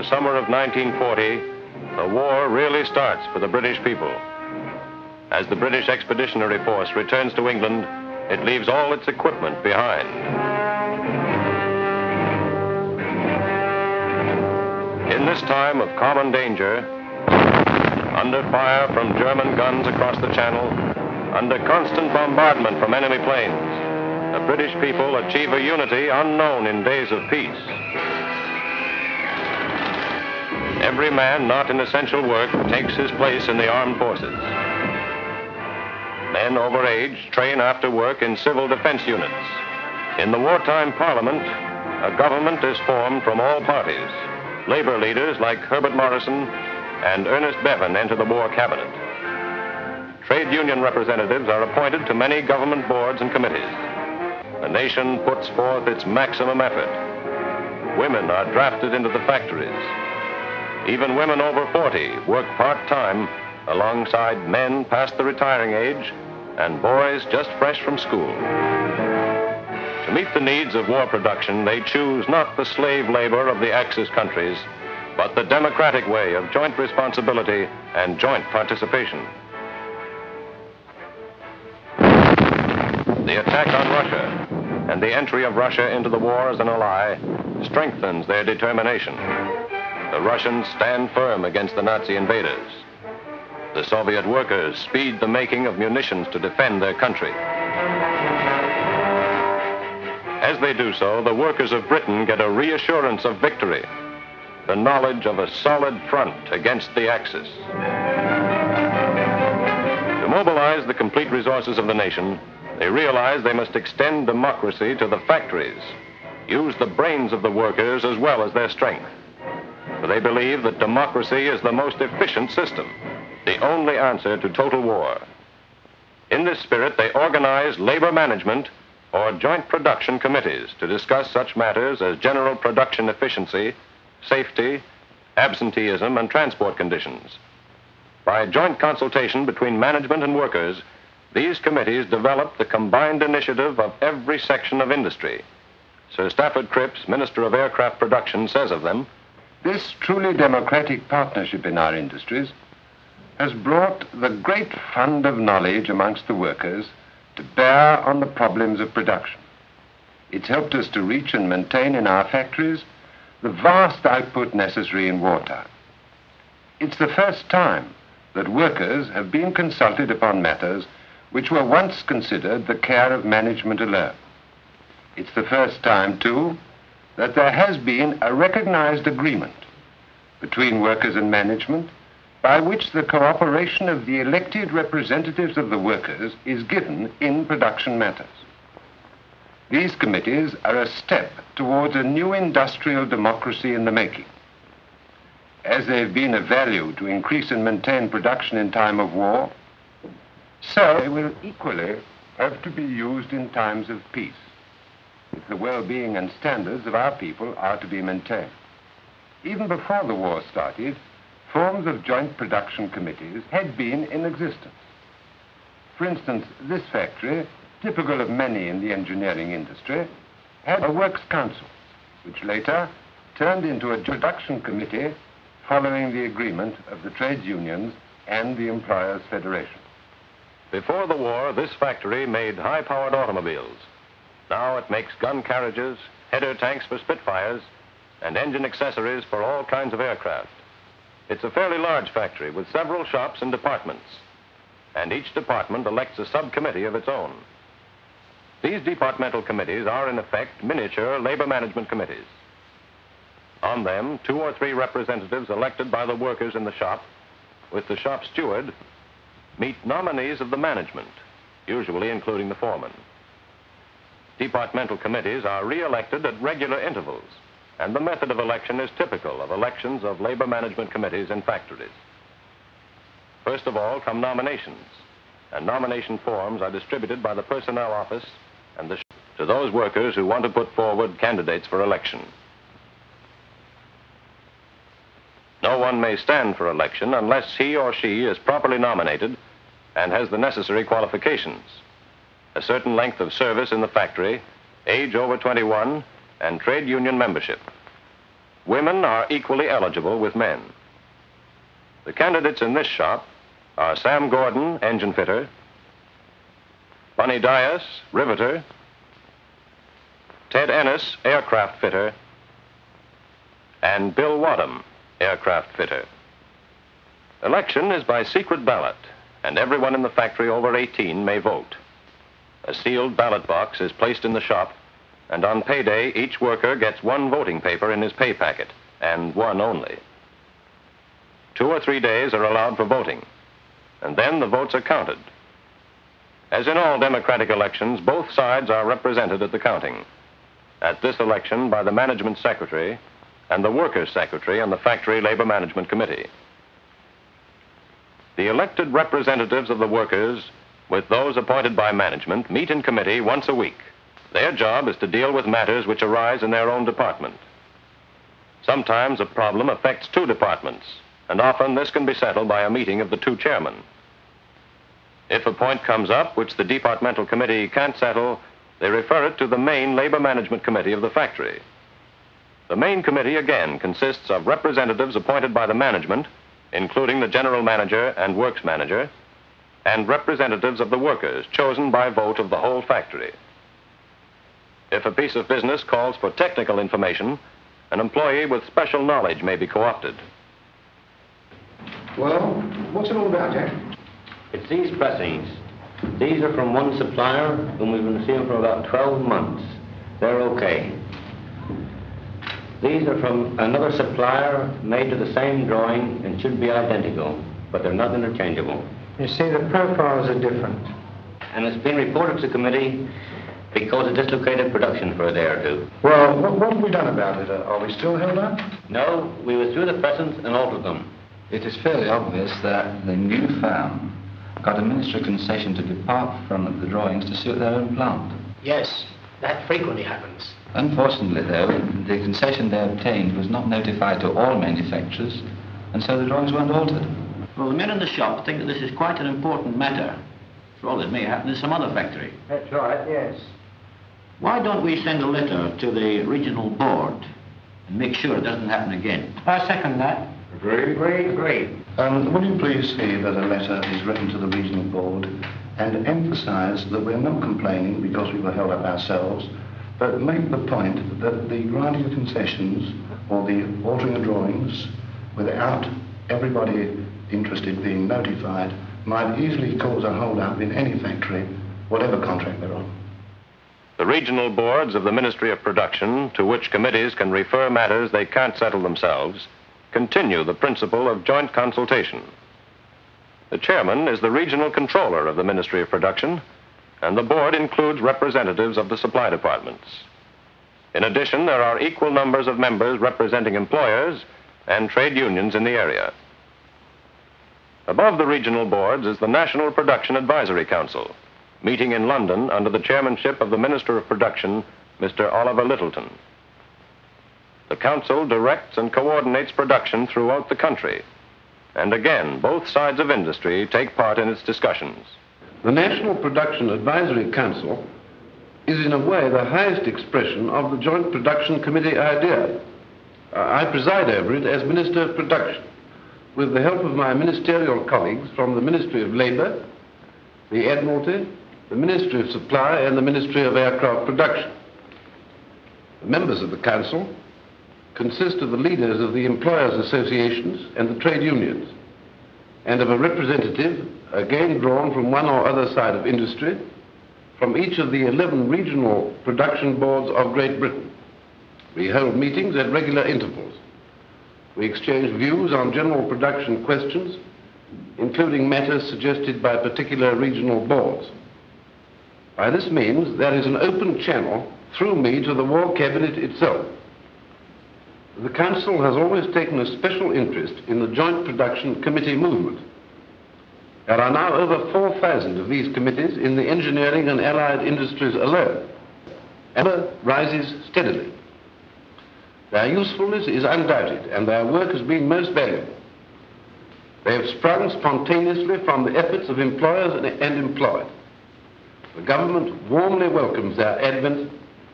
The summer of 1940, the war really starts for the British people. As the British Expeditionary Force returns to England, it leaves all its equipment behind. In this time of common danger, under fire from German guns across the Channel, under constant bombardment from enemy planes, the British people achieve a unity unknown in days of peace. Every man not in essential work takes his place in the armed forces. Men over age train after work in civil defense units. In the wartime parliament, a government is formed from all parties. Labor leaders like Herbert Morrison and Ernest Bevin enter the war cabinet. Trade union representatives are appointed to many government boards and committees. The nation puts forth its maximum effort. Women are drafted into the factories. Even women over 40 work part-time alongside men past the retiring age and boys just fresh from school. To meet the needs of war production, they choose not the slave labor of the Axis countries, but the democratic way of joint responsibility and joint participation. The attack on Russia and the entry of Russia into the war as an ally strengthens their determination. The Russians stand firm against the Nazi invaders. The Soviet workers speed the making of munitions to defend their country. As they do so, the workers of Britain get a reassurance of victory, the knowledge of a solid front against the Axis. To mobilize the complete resources of the nation, they realize they must extend democracy to the factories, use the brains of the workers as well as their strength. For they believe that democracy is the most efficient system the only answer to total war. In this spirit, they organize labor management or joint production committees to discuss such matters as general production efficiency, safety, absenteeism, and transport conditions. By joint consultation between management and workers, these committees develop the combined initiative of every section of industry. Sir Stafford Cripps, Minister of Aircraft Production, says of them This truly democratic partnership in our industries has brought the great fund of knowledge amongst the workers to bear on the problems of production. It's helped us to reach and maintain in our factories the vast output necessary in wartime. It's the first time that workers have been consulted upon matters which were once considered the care of management alone. It's the first time, too, that there has been a recognized agreement between workers and management by which the cooperation of the elected representatives of the workers is given in production matters. These committees are a step towards a new industrial democracy in the making. As they've been of value to increase and maintain production in time of war, so they will equally have to be used in times of peace, if the well-being and standards of our people are to be maintained. Even before the war started, forms of joint production committees had been in existence. For instance, this factory, typical of many in the engineering industry, had a works council, which later turned into a production committee following the agreement of the trades unions and the Employers' Federation. Before the war, this factory made high-powered automobiles. Now it makes gun carriages, header tanks for Spitfires, and engine accessories for all kinds of aircraft. It's a fairly large factory with several shops and departments, and each department elects a subcommittee of its own. These departmental committees are, in effect, miniature labor management committees. On them, two or three representatives elected by the workers in the shop, with the shop steward, meet nominees of the management, usually including the foreman. Departmental committees are re-elected at regular intervals and the method of election is typical of elections of labor management committees in factories. First of all come nominations, and nomination forms are distributed by the personnel office and the to those workers who want to put forward candidates for election. No one may stand for election unless he or she is properly nominated and has the necessary qualifications. A certain length of service in the factory, age over 21, and trade union membership. women are equally eligible with men. The candidates in this shop are Sam Gordon, engine fitter, Bunny Dias, riveter, Ted Ennis, aircraft fitter, and Bill Wadham, aircraft fitter. Election is by secret ballot, and everyone in the factory over 18 may vote. A sealed ballot box is placed in the shop, and on payday, each worker gets one voting paper in his pay packet, and one only. Two or three days are allowed for voting, and then the votes are counted. As in all democratic elections, both sides are represented at the counting. At this election by the management secretary and the workers secretary and the factory labor management committee. The elected representatives of the workers with those appointed by management meet in committee once a week. Their job is to deal with matters which arise in their own department. Sometimes a problem affects two departments, and often this can be settled by a meeting of the two chairmen. If a point comes up which the departmental committee can't settle, they refer it to the main labor management committee of the factory. The main committee again consists of representatives appointed by the management, including the general manager and works manager, and representatives of the workers chosen by vote of the whole factory. If a piece of business calls for technical information, an employee with special knowledge may be co-opted. Well, what's it all about, Jack? It's these pressings. These are from one supplier whom we've been seeing for about 12 months. They're okay. These are from another supplier made to the same drawing and should be identical, but they're not interchangeable. You see, the profiles are different. And it's been reported to the committee because it dislocated production for a day or two. Well, what, what have we done about it? Uh, are we still held up? No, we withdrew the presents and altered them. It is fairly obvious that the new firm got a ministry concession to depart from the drawings to suit their own plant. Yes, that frequently happens. Unfortunately, though, the concession they obtained was not notified to all manufacturers, and so the drawings weren't altered. Well, the men in the shop think that this is quite an important matter. For all it may happen in some other factory. That's right, yes. Why don't we send a letter to the regional board and make sure it doesn't happen again? I second that. Agree? Agree, agree. Um, will you please see that a letter is written to the regional board and emphasise that we're not complaining because we were held up ourselves, but make the point that the granting of concessions or the altering of drawings without everybody interested being notified might easily cause a hold-up in any factory, whatever contract they're on. The regional boards of the Ministry of Production, to which committees can refer matters they can't settle themselves, continue the principle of joint consultation. The chairman is the regional controller of the Ministry of Production, and the board includes representatives of the supply departments. In addition, there are equal numbers of members representing employers and trade unions in the area. Above the regional boards is the National Production Advisory Council, meeting in London under the chairmanship of the Minister of Production, Mr. Oliver Lyttelton. The council directs and coordinates production throughout the country. And again, both sides of industry take part in its discussions. The National Production Advisory Council is in a way the highest expression of the Joint Production Committee idea. I preside over it as Minister of Production with the help of my ministerial colleagues from the Ministry of Labour, the Admiralty, the Ministry of Supply and the Ministry of Aircraft Production. The members of the Council consist of the leaders of the employers' associations and the trade unions, and of a representative, again drawn from one or other side of industry, from each of the 11 regional production boards of Great Britain. We hold meetings at regular intervals. We exchange views on general production questions, including matters suggested by particular regional boards. By this means, there is an open channel through me to the War Cabinet itself. The Council has always taken a special interest in the Joint Production Committee movement. There are now over 4,000 of these committees in the engineering and allied industries alone. Ever rises steadily. Their usefulness is undoubted, and their work has been most valuable. They have sprung spontaneously from the efforts of employers and, and employed. The government warmly welcomes their advent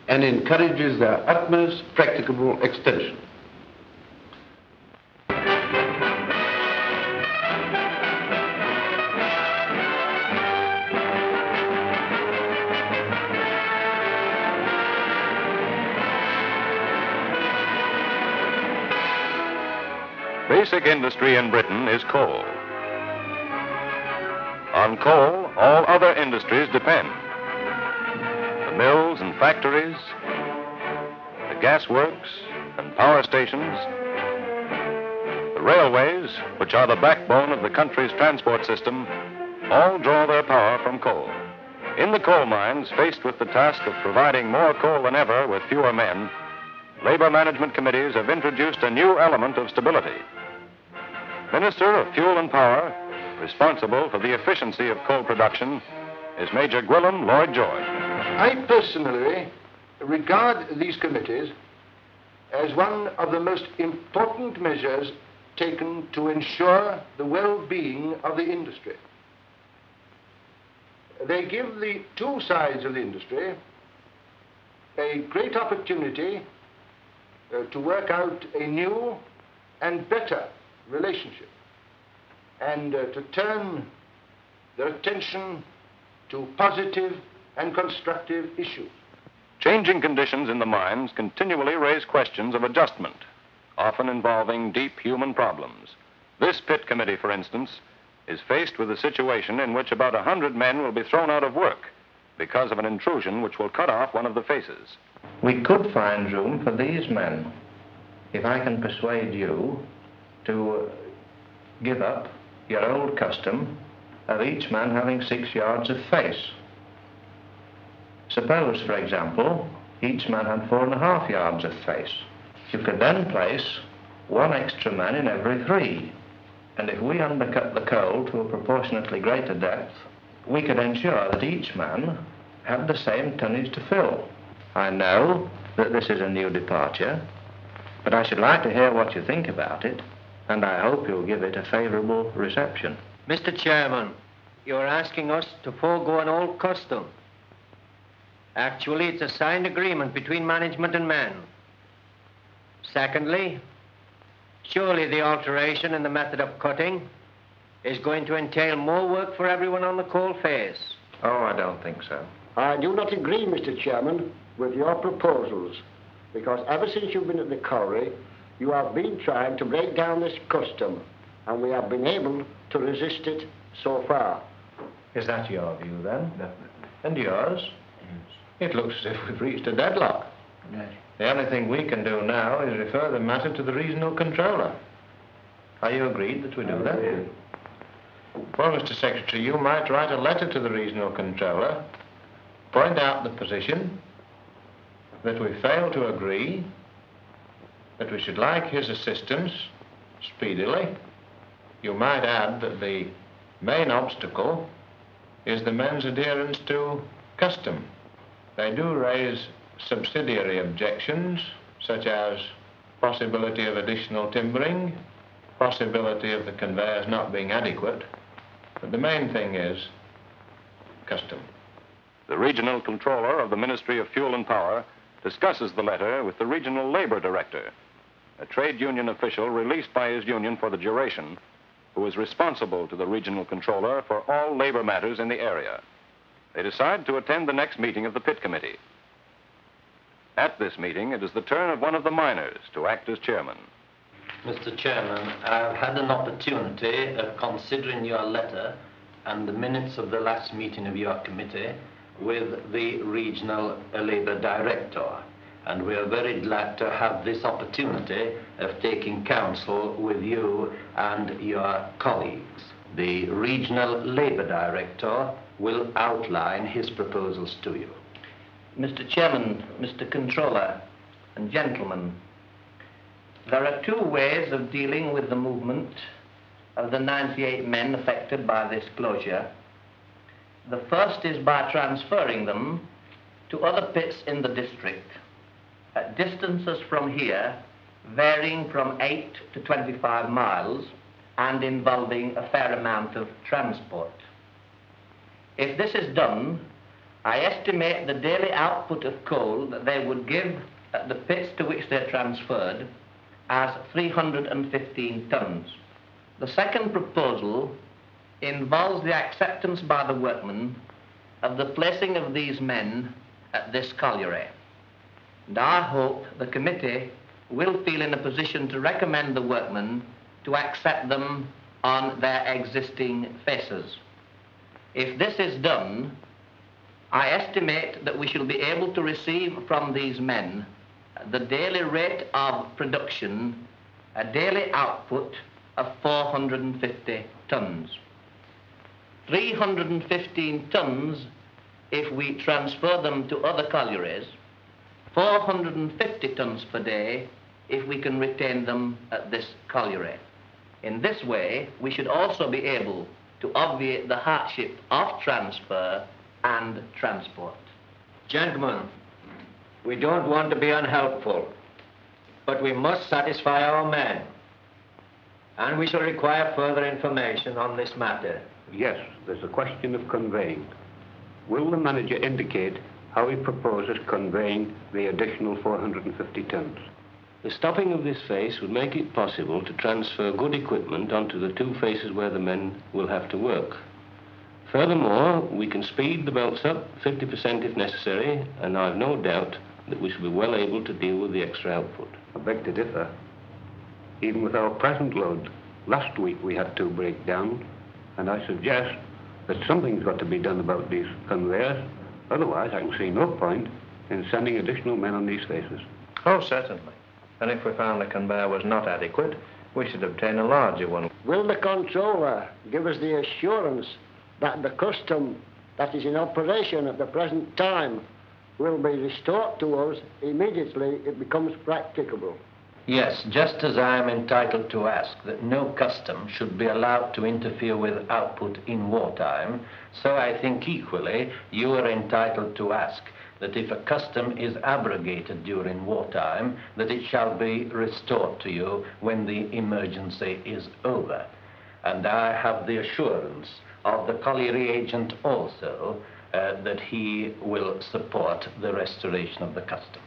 and encourages their utmost practicable extension. Industry in Britain is coal. On coal, all other industries depend. The mills and factories, the gasworks and power stations, the railways, which are the backbone of the country's transport system, all draw their power from coal. In the coal mines, faced with the task of providing more coal than ever with fewer men, labor management committees have introduced a new element of stability. Minister of Fuel and Power, responsible for the efficiency of coal production, is Major Gwilym Lloyd George. I personally regard these committees as one of the most important measures taken to ensure the well-being of the industry. They give the two sides of the industry a great opportunity uh, to work out a new and better relationship and uh, to turn their attention to positive and constructive issues. Changing conditions in the mines continually raise questions of adjustment, often involving deep human problems. This pit committee, for instance, is faced with a situation in which about a hundred men will be thrown out of work because of an intrusion which will cut off one of the faces. We could find room for these men if I can persuade you to give up your old custom of each man having six yards of face. Suppose, for example, each man had four and a half yards of face. You could then place one extra man in every three. And if we undercut the coal to a proportionately greater depth, we could ensure that each man had the same tonnage to fill. I know that this is a new departure, but I should like to hear what you think about it, and I hope you'll give it a favourable reception. Mr. Chairman, you're asking us to forego an old custom. Actually, it's a signed agreement between management and man. Secondly, surely the alteration in the method of cutting is going to entail more work for everyone on the coal face. Oh, I don't think so. I do not agree, Mr. Chairman, with your proposals, because ever since you've been at the colliery, you have been trying to break down this custom, and we have been able to resist it so far. Is that your view, then? And yours? Yes. It looks as if we've reached a deadlock. Yes. The only thing we can do now is refer the matter to the regional controller. Are you agreed that we do that? Well, Mr. Secretary, you might write a letter to the regional controller, point out the position, that we fail to agree, that we should like his assistance speedily. You might add that the main obstacle is the men's adherence to custom. They do raise subsidiary objections, such as possibility of additional timbering, possibility of the conveyors not being adequate, but the main thing is custom. The regional controller of the Ministry of Fuel and Power discusses the letter with the regional labor director, a trade union official released by his union for the duration, who is responsible to the regional controller for all labor matters in the area. They decide to attend the next meeting of the pit committee. At this meeting, it is the turn of one of the miners to act as chairman. Mr. Chairman, I've had an opportunity of considering your letter and the minutes of the last meeting of your committee with the regional labour director. And we are very glad to have this opportunity of taking counsel with you and your colleagues. The regional labour director will outline his proposals to you. Mr. Chairman, Mr. Controller, and gentlemen, there are two ways of dealing with the movement of the 98 men affected by this closure. The first is by transferring them to other pits in the district Uh, distances from here varying from 8 to 25 miles and involving a fair amount of transport. If this is done, I estimate the daily output of coal that they would give at the pits to which they're transferred as 315 tons. The second proposal involves the acceptance by the workmen of the placing of these men at this colliery. And I hope the committee will feel in a position to recommend the workmen to accept them on their existing faces. If this is done, I estimate that we shall be able to receive from these men the daily rate of production, a daily output of 450 tons. 315 tons if we transfer them to other collieries, 450 tons per day if we can retain them at this colliery. In this way, we should also be able to obviate the hardship of transfer and transport. Gentlemen, we don't want to be unhelpful, but we must satisfy our men. And we shall require further information on this matter. Yes, there's a question of conveying. Will the manager indicate how he proposes conveying the additional 450 tons? The stopping of this face would make it possible to transfer good equipment onto the two faces where the men will have to work. Furthermore, we can speed the belts up 50% if necessary, and I've no doubt that we shall be well able to deal with the extra output. I beg to differ. Even with our present load, last week we had two breakdowns, and I suggest that something's got to be done about these conveyors. Otherwise, I can see no point in sending additional men on these faces. Oh, certainly. And if we found the conveyor was not adequate, we should obtain a larger one. Will the controller give us the assurance that the custom that is in operation at the present time will be restored to us immediately it becomes practicable? Yes, just as I am entitled to ask that no custom should be allowed to interfere with output in wartime, so I think equally you are entitled to ask that if a custom is abrogated during wartime, that it shall be restored to you when the emergency is over. And I have the assurance of the colliery agent also uh, that he will support the restoration of the custom.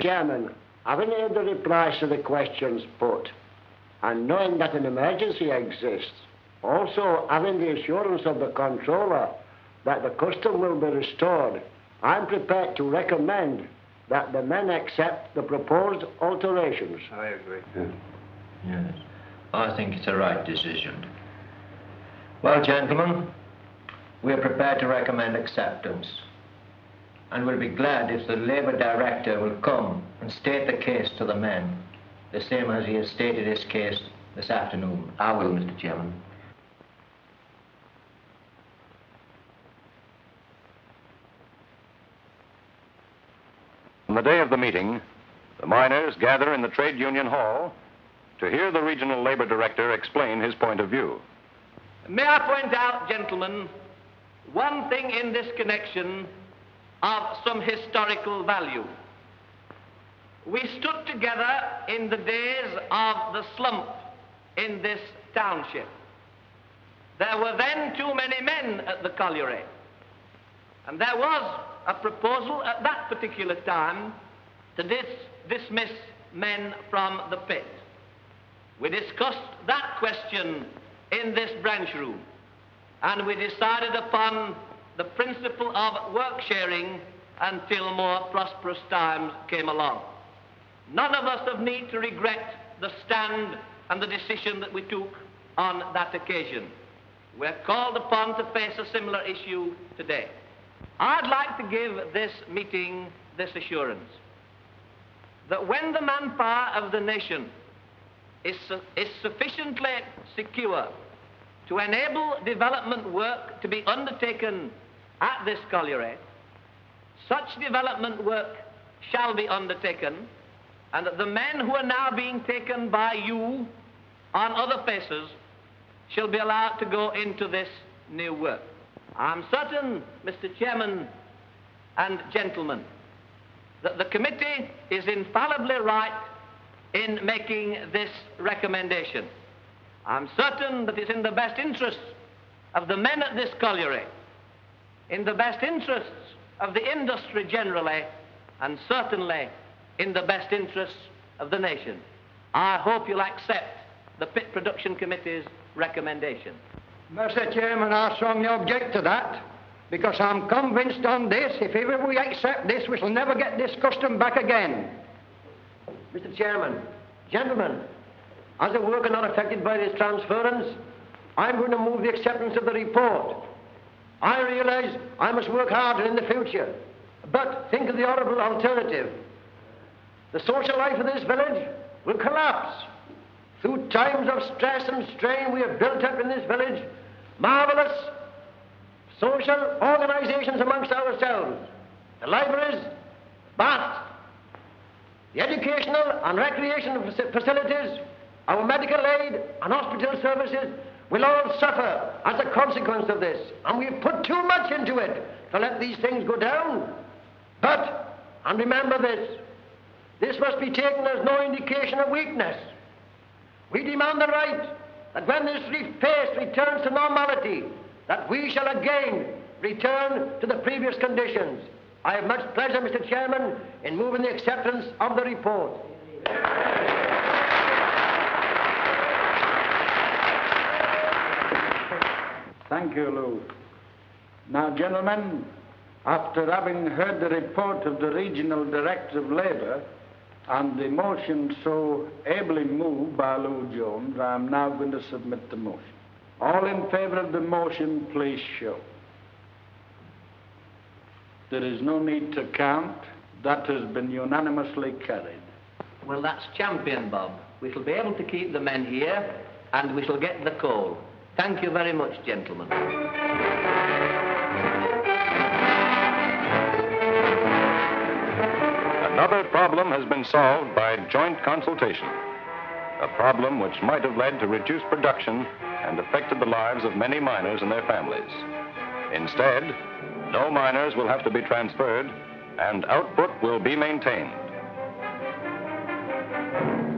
Chairman, having heard the replies to the questions put, and knowing that an emergency exists, also having the assurance of the controller that the custom will be restored, I'm prepared to recommend that the men accept the proposed alterations. I agree. Yes. I think it's a right decision. Well, gentlemen, we're prepared to recommend acceptance. And we'll be glad if the Labour Director will come and state the case to the men, the same as he has stated his case this afternoon. I will, Mr. Chairman. On the day of the meeting, the miners gather in the trade union hall to hear the regional labor director explain his point of view. May I point out, gentlemen, one thing in this connection of some historical value. We stood together in the days of the slump in this township. There were then too many men at the colliery. And there was a proposal at that particular time to dis dismiss men from the pit. We discussed that question in this branch room, and we decided upon the principle of work sharing until more prosperous times came along. None of us have need to regret the stand and the decision that we took on that occasion. We're called upon to face a similar issue today. I'd like to give this meeting this assurance that when the manpower of the nation is, su is sufficiently secure to enable development work to be undertaken at this colliery, such development work shall be undertaken, and that the men who are now being taken by you on other places shall be allowed to go into this new work. I'm certain, Mr. Chairman and gentlemen, that the committee is infallibly right in making this recommendation. I'm certain that it's in the best interests of the men at this colliery, in the best interests of the industry generally, and certainly in the best interests of the nation. I hope you'll accept the Pit Production Committee's recommendation. Mr. Chairman, I strongly object to that because I'm convinced on this, if ever we accept this, we shall never get this custom back again. Mr. Chairman, gentlemen, as a worker not affected by this transference, I'm going to move the acceptance of the report. I realize I must work harder in the future, but think of the horrible alternative. The social life of this village will collapse. Through times of stress and strain we have built up in this village marvelous social organizations amongst ourselves. The libraries, baths, the educational and recreational facilities, our medical aid and hospital services will all suffer as a consequence of this. And we've put too much into it to let these things go down. But, and remember this, this must be taken as no indication of weakness. We demand the right that when this pace returns to normality, that we shall again return to the previous conditions. I have much pleasure, Mr. Chairman, in moving the acceptance of the report. Thank you, Lou. Now, gentlemen, after having heard the report of the Regional Director of Labour and the motion so ably moved by Lou Jones, I am now going to submit the motion. All in favour of the motion, please show. There is no need to count. That has been unanimously carried. Well, that's champion, Bob. We shall be able to keep the men here, and we shall get the coal. Thank you very much, gentlemen. Another problem has been solved by joint consultation. A problem which might have led to reduced production and affected the lives of many miners and their families. Instead, no miners will have to be transferred and output will be maintained.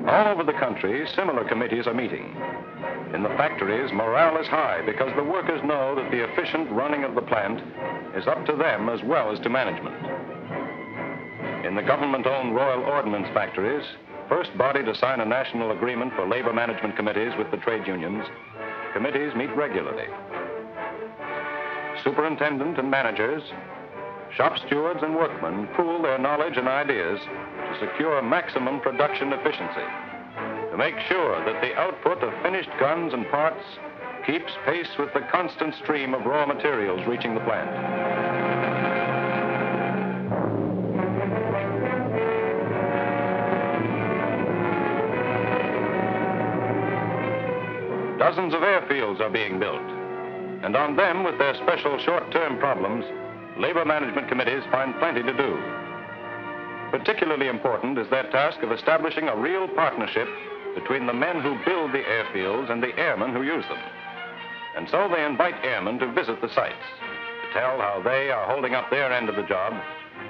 All over the country, similar committees are meeting. In the factories, morale is high because the workers know that the efficient running of the plant is up to them as well as to management. In the government-owned Royal Ordnance factories, first body to sign a national agreement for labor management committees with the trade unions, committees meet regularly. Superintendent and managers, shop stewards and workmen pool their knowledge and ideas to secure maximum production efficiency make sure that the output of finished guns and parts keeps pace with the constant stream of raw materials reaching the plant. Dozens of airfields are being built, and on them, with their special short-term problems, labor management committees find plenty to do. Particularly important is their task of establishing a real partnership between the men who build the airfields and the airmen who use them. And so they invite airmen to visit the sites, to tell how they are holding up their end of the job,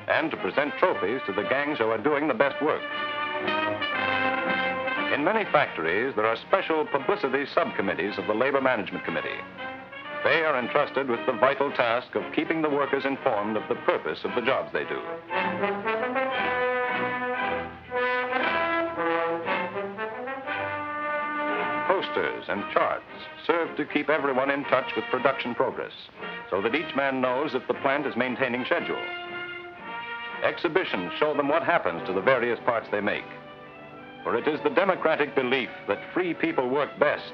and to present trophies to the gangs who are doing the best work. In many factories, there are special publicity subcommittees of the Labor Management Committee. They are entrusted with the vital task of keeping the workers informed of the purpose of the jobs they do. And charts serve to keep everyone in touch with production progress so that each man knows if the plant is maintaining schedule. Exhibitions show them what happens to the various parts they make. For it is the democratic belief that free people work best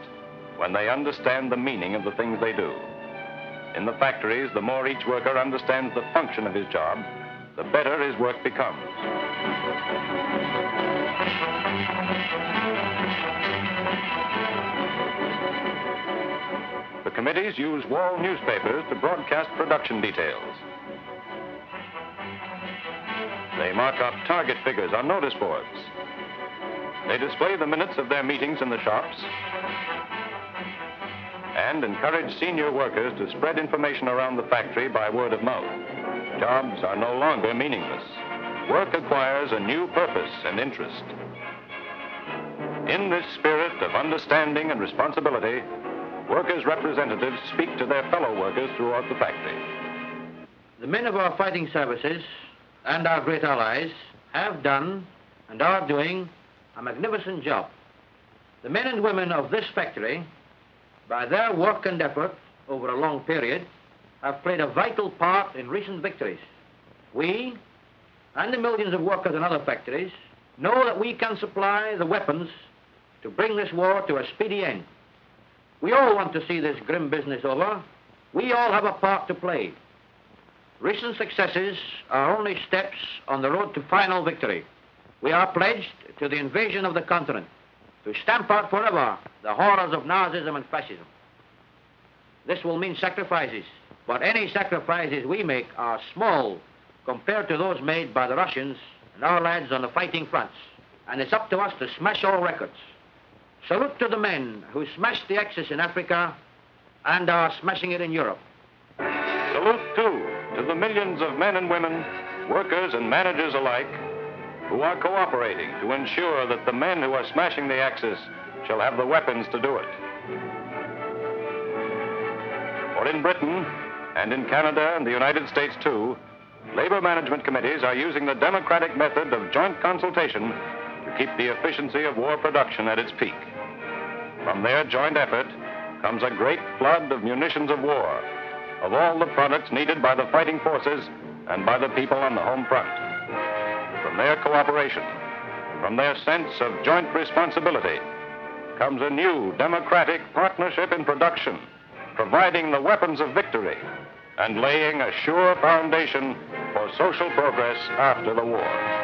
when they understand the meaning of the things they do. In the factories, the more each worker understands the function of his job, the better his work becomes. Committees use wall newspapers to broadcast production details. They mark up target figures on notice boards. They display the minutes of their meetings in the shops and encourage senior workers to spread information around the factory by word of mouth. Jobs are no longer meaningless. Work acquires a new purpose and interest. In this spirit of understanding and responsibility, workers' representatives speak to their fellow workers throughout the factory. The men of our fighting services and our great allies have done and are doing a magnificent job. The men and women of this factory, by their work and effort over a long period, have played a vital part in recent victories. We, and the millions of workers in other factories, know that we can supply the weapons to bring this war to a speedy end. We all want to see this grim business over. We all have a part to play. Recent successes are only steps on the road to final victory. We are pledged to the invasion of the continent, to stamp out forever the horrors of Nazism and fascism. This will mean sacrifices, but any sacrifices we make are small compared to those made by the Russians and our lads on the fighting fronts. And it's up to us to smash all records. Salute to the men who smashed the Axis in Africa and are smashing it in Europe. Salute, too, to the millions of men and women, workers and managers alike, who are cooperating to ensure that the men who are smashing the Axis shall have the weapons to do it. For in Britain, and in Canada and the United States, too, labor management committees are using the democratic method of joint consultation to keep the efficiency of war production at its peak. From their joint effort comes a great flood of munitions of war, of all the products needed by the fighting forces and by the people on the home front. From their cooperation, from their sense of joint responsibility, comes a new democratic partnership in production, providing the weapons of victory and laying a sure foundation for social progress after the war.